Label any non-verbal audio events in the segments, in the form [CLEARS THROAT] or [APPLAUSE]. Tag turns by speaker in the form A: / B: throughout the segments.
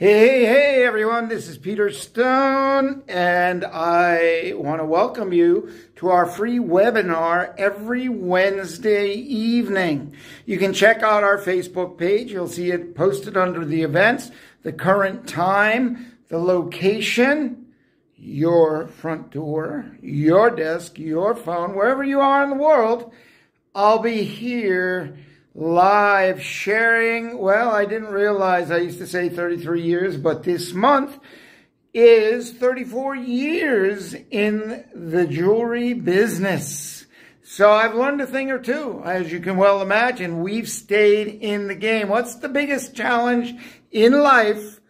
A: Hey, hey, everyone, this is Peter Stone, and I want to welcome you to our free webinar every Wednesday evening. You can check out our Facebook page. You'll see it posted under the events, the current time, the location, your front door, your desk, your phone, wherever you are in the world. I'll be here live sharing. Well, I didn't realize I used to say 33 years, but this month is 34 years in the jewelry business. So I've learned a thing or two. As you can well imagine, we've stayed in the game. What's the biggest challenge in life,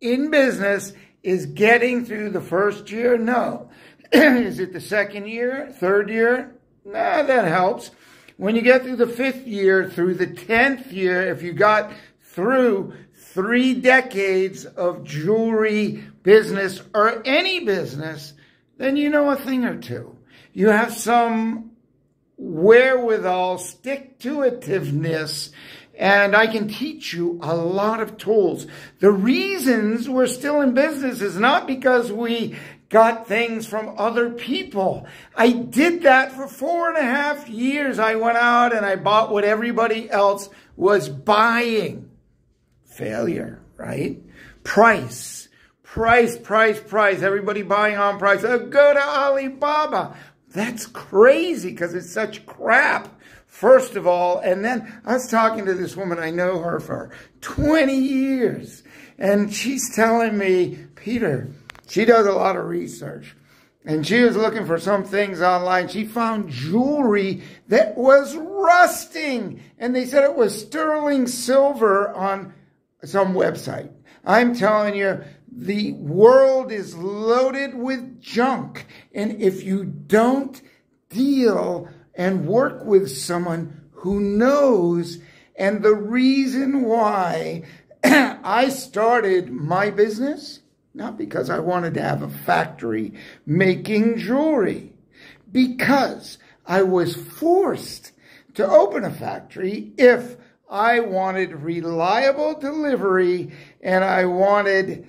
A: in business, is getting through the first year? No. [CLEARS THROAT] is it the second year, third year? Nah, that helps. When you get through the fifth year, through the 10th year, if you got through three decades of jewelry business or any business, then you know a thing or two. You have some wherewithal, stick-to-itiveness, and I can teach you a lot of tools. The reasons we're still in business is not because we got things from other people. I did that for four and a half years. I went out and I bought what everybody else was buying. Failure, right? Price, price, price, price. Everybody buying on price. Oh, go to Alibaba. That's crazy because it's such crap. First of all, and then I was talking to this woman, I know her for 20 years, and she's telling me, Peter, she does a lot of research. And she was looking for some things online. She found jewelry that was rusting. And they said it was sterling silver on some website. I'm telling you, the world is loaded with junk. And if you don't deal and work with someone who knows, and the reason why [CLEARS THROAT] I started my business not because I wanted to have a factory making jewelry. Because I was forced to open a factory if I wanted reliable delivery and I wanted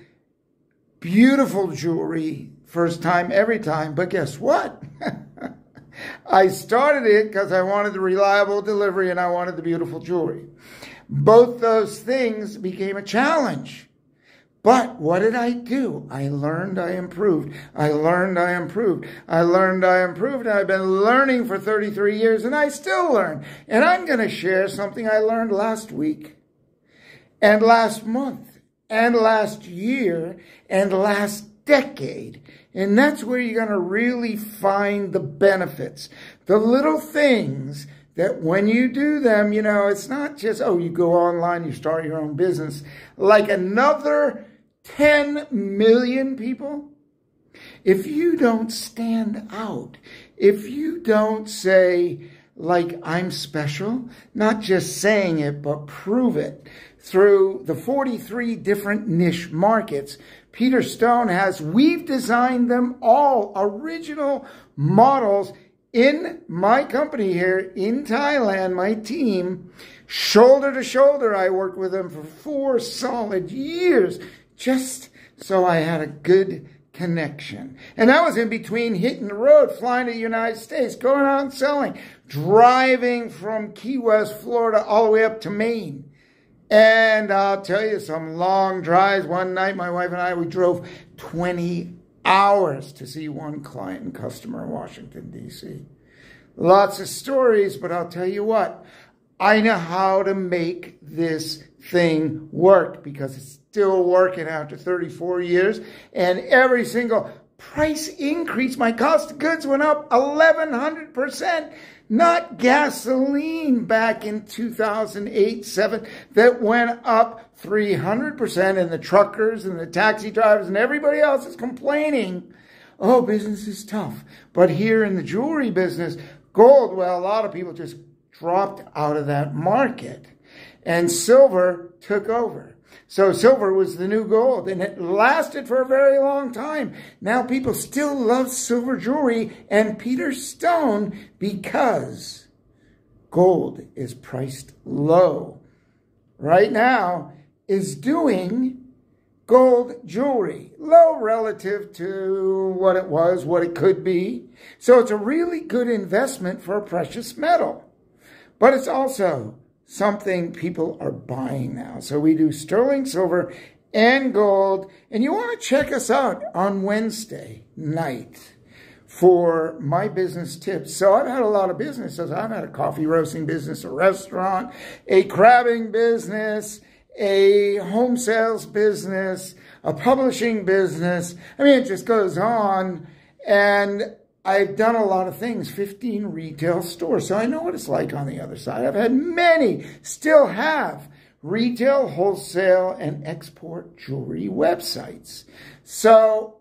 A: beautiful jewelry first time, every time. But guess what? [LAUGHS] I started it because I wanted the reliable delivery and I wanted the beautiful jewelry. Both those things became a challenge. But what did I do? I learned, I improved. I learned, I improved. I learned, I improved. I've been learning for 33 years and I still learn. And I'm going to share something I learned last week and last month and last year and last decade. And that's where you're going to really find the benefits. The little things that when you do them, you know, it's not just, oh, you go online, you start your own business. Like another 10 million people, if you don't stand out, if you don't say, like, I'm special, not just saying it, but prove it. Through the 43 different niche markets Peter Stone has, we've designed them all original models in my company here in Thailand, my team, shoulder to shoulder. I worked with them for four solid years just so I had a good connection. And that was in between hitting the road, flying to the United States, going out and selling, driving from Key West, Florida, all the way up to Maine. And I'll tell you, some long drives. One night, my wife and I, we drove 20 hours to see one client and customer in Washington, D.C. Lots of stories, but I'll tell you what, I know how to make this thing work because it's still working after 34 years. And every single price increase, my cost of goods went up 1,100%. Not gasoline back in 2008, 7 that went up 300% and the truckers and the taxi drivers and everybody else is complaining. Oh, business is tough. But here in the jewelry business, gold, well, a lot of people just dropped out of that market and silver took over. So silver was the new gold, and it lasted for a very long time. Now people still love silver jewelry and Peter Stone because gold is priced low. Right now is doing gold jewelry, low relative to what it was, what it could be. So it's a really good investment for a precious metal. But it's also something people are buying now. So we do sterling silver and gold. And you want to check us out on Wednesday night for my business tips. So I've had a lot of businesses. I've had a coffee roasting business, a restaurant, a crabbing business, a home sales business, a publishing business. I mean, it just goes on. And I've done a lot of things, 15 retail stores. So I know what it's like on the other side. I've had many, still have retail, wholesale, and export jewelry websites. So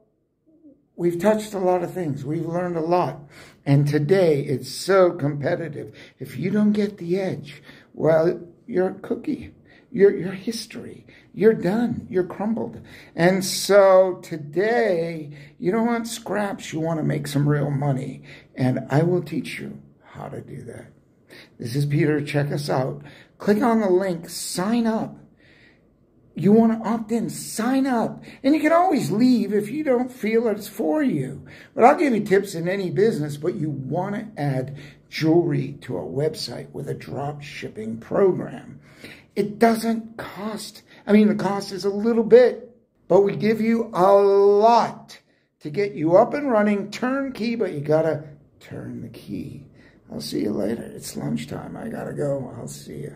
A: we've touched a lot of things. We've learned a lot. And today it's so competitive. If you don't get the edge, well, you're a cookie your, your history. You're done. You're crumbled. And so today, you don't want scraps. You want to make some real money. And I will teach you how to do that. This is Peter. Check us out. Click on the link. Sign up. You want to opt in, sign up. And you can always leave if you don't feel it's for you. But I'll give you tips in any business, but you want to add jewelry to a website with a drop shipping program. It doesn't cost. I mean, the cost is a little bit, but we give you a lot to get you up and running, turnkey, but you got to turn the key. I'll see you later. It's lunchtime. I got to go. I'll see you.